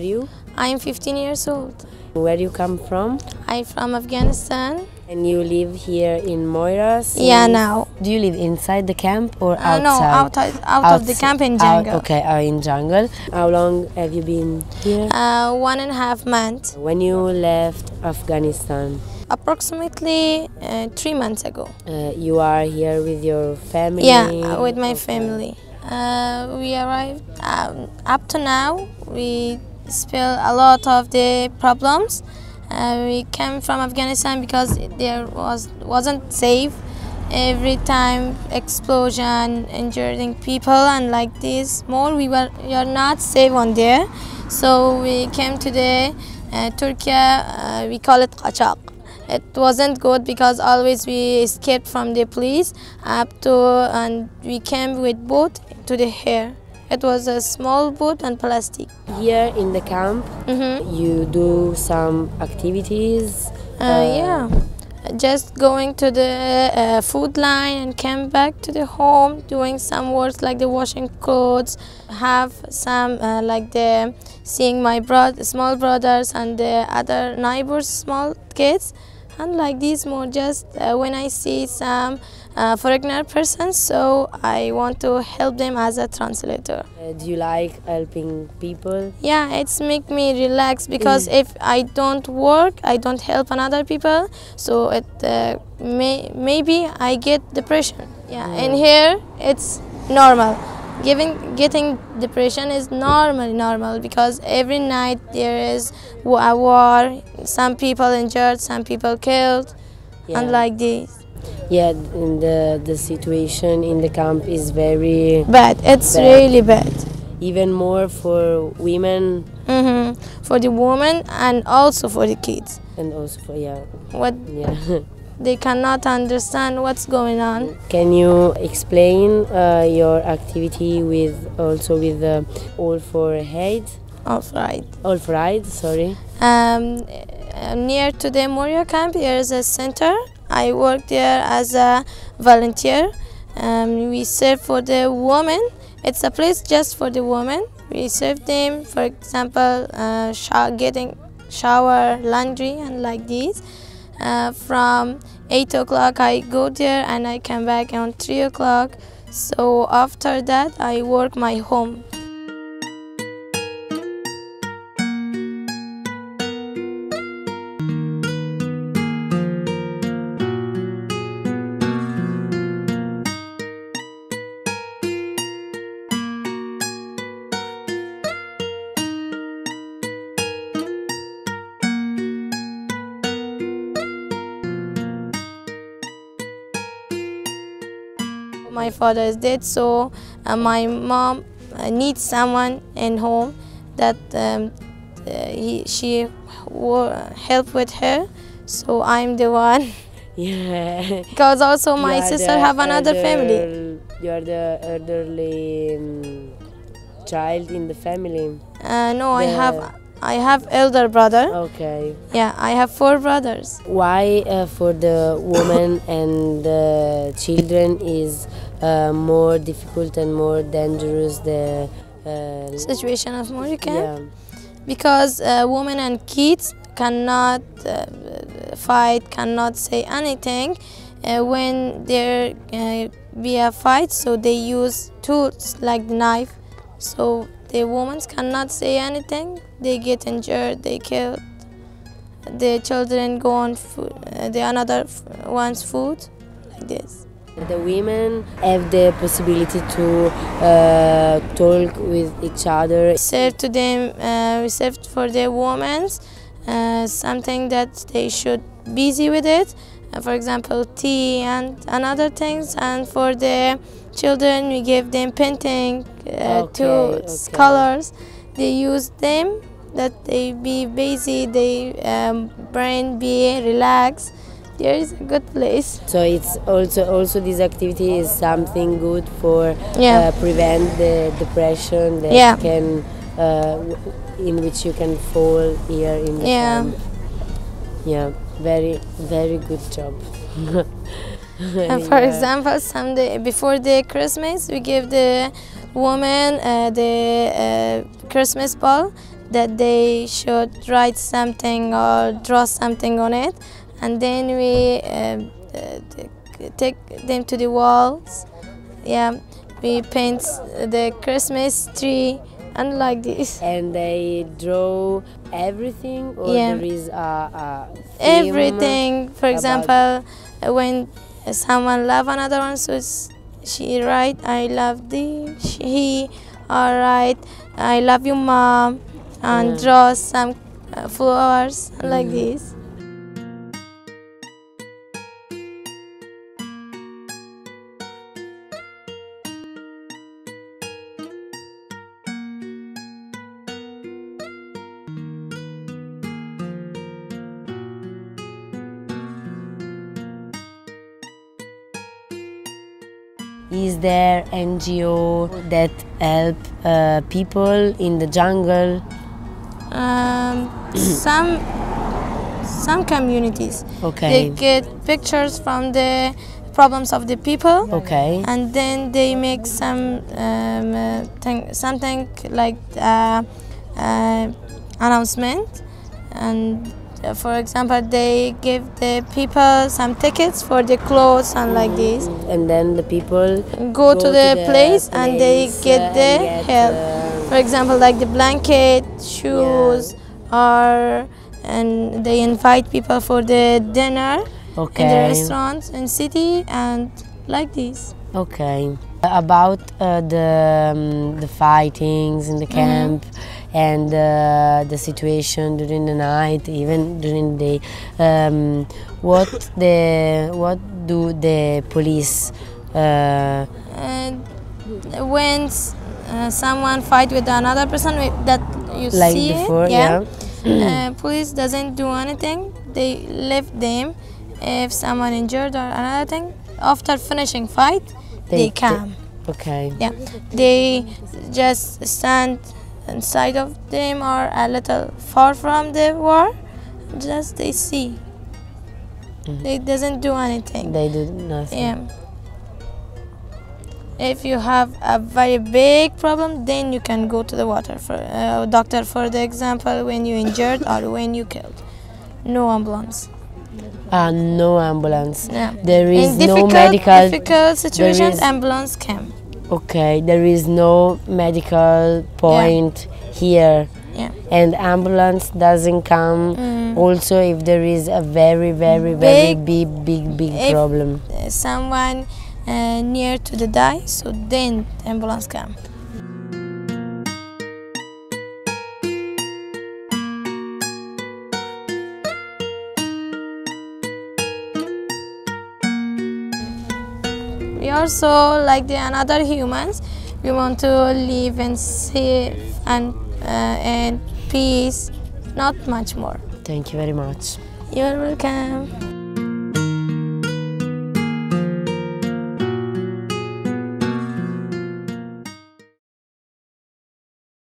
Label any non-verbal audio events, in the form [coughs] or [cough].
are you? I'm 15 years old. Where do you come from? I'm from Afghanistan. And you live here in Moria? Yeah, now. Do you live inside the camp or Uh, outside? no, outside, out of the camp in out- jungle. okay, uh, in jungle. How long have you been here? Uh, one and a half months, when you left Afghanistan, approximately uh, three months ago. uh, you are here with your family? Yeah, uh, with my Okay. family. Uh, we arrived um, up to now. We spill a lot of the problems. Uh, we came from Afghanistan because there was wasn't safe. Every time explosion, injuring people, and like this more, we were we are not safe on there. So we came to the uh, Turkey. Uh, we call it Qaçaq. It wasn't good because always we escaped from the police up to and we came with boat to the here. It was a small boat and plastic. Here in the camp, hmm you do some activities. Uh, yeah, just going to the uh, food line and came back to the home, doing some work like the washing clothes, have some uh, like the seeing my brother, small brothers and the other neighbors, small kids, and like this more just uh, when I see some uh, foreigner persons, so I want to help them as a translator. Uh, do you like helping people? Yeah, it's make me relax because if I don't work, I don't help another people. So it uh, may maybe I get depression. Yeah, and here it's normal. Giving getting depression is normal, normal because every night there is a war. Some people injured, some people killed, and Yeah. like this. Yeah, the the situation in the camp is very Bad. It's Bad. really bad. even more for women hmm For the women and also for the kids. and also for yeah What yeah. [laughs] they cannot understand what's going on. Can you explain uh, your activity with also with uh, All for Aid? All right. All for Aid, sorry. Um, near to the Moria camp, there is a center. I work there as a volunteer. Um, we serve for the women. It's a place just for the women. We serve them, for example, uh, getting shower, laundry, and like this. Uh, from 8 o'clock, I go there and I come back on 3 o'clock. So after that, I work my home. My father is dead, so uh, my mom uh, needs someone in home that um, uh, he, she will help with her. So I'm the one. [laughs] Yeah. [laughs] Because also my sister have another family. You are the elderly um, child in the family. Uh, no, I The- have I have elder brother. Okay. Yeah, I have four brothers. Why uh, for the women [coughs] and the children is uh, more difficult and more dangerous the uh, Situation of Morocco. yeah. because uh, women and kids cannot uh, fight, cannot say anything. Uh, when there uh, be a fight, so they use tools like the knife. So the women cannot say anything. They get injured. They killed. The children go on food. Uh, the another one's food, like this. The women have the possibility to uh, talk with each other. serve to them uh, reserved for the women uh, something that they should busy with it uh, for example tea and another things and for the children we give them painting uh, Okay, tools okay. colors they use them that they be busy they um, brain be relaxed there is a good place So it's also also this activity is something good for Yeah. uh, prevent the depression that Yeah. can uh, in which you can fall here in the Yeah. camp. Yeah, very very good job. [laughs] [laughs] And for Yeah. example, someday before the Christmas, we give the woman uh, the uh, Christmas ball. that they should write something or draw something on it, and then we uh, uh, take them to the walls. Yeah, we paint the Christmas tree and like this. [laughs] And they draw everything, or Yeah. there is a, a? Everything. For example, when someone love another one, so she write I love thee. She, he all right. I love you, mom, and Mm. draw some uh, flowers like Mm. this. Is there NGO that help uh, people in the jungle? Um, [clears throat] some some communities Okay. they get pictures from the problems of the people. Okay. and then they make some um, uh, thing, something like uh, uh, announcement and uh, for example they give the people some tickets for the clothes and like this And then the people go, to, the, place, and they get the get, help uh, for example like the blanket shoes or and they invite people for the dinner in the okay. restaurants in city and like this Okay. About uh, the um, the fightings in the Mm-hmm. camp and uh, the situation during the night, even during the day, um, what the what do the police? Uh, when uh, someone fight with another person that you like see before, it, yeah. uh, police doesn't do anything they leave them if someone injured or another thing after finishing fight they, They- come Okay. yeah they just stand inside of them or a little far from the war just they see Mm. they doesn't do anything They do nothing. yeah. If you have a very big problem, then you can go to the water for uh, doctor. For the example, when you injured or when you killed, no ambulance. Uh, no ambulance. Yeah. There is In no difficult, medical. difficult situations, is- ambulance came. Okay, there is no medical point here. Yeah. and ambulance doesn't come Mm. also if there is a very very very Big- big big big problem Uh, someone uh, near to the die, so then ambulance come. We also like the another humans. We want to live in safe and uh, and peace, not much more. thank you very much You're welcome.